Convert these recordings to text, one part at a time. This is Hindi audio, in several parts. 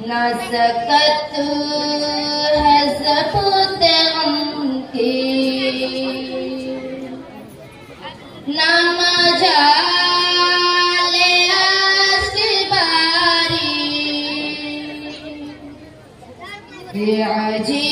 न सकत है सबूत उनके। न मजाले आसबारी। बेअजी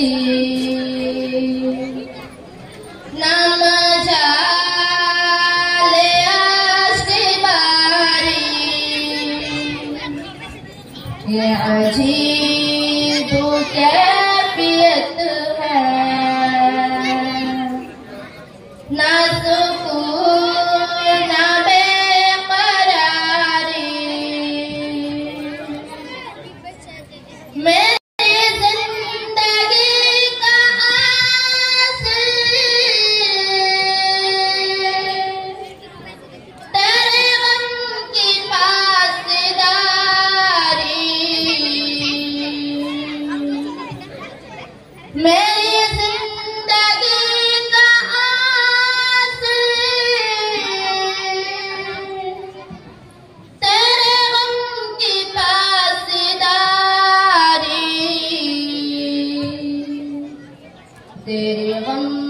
You. Devam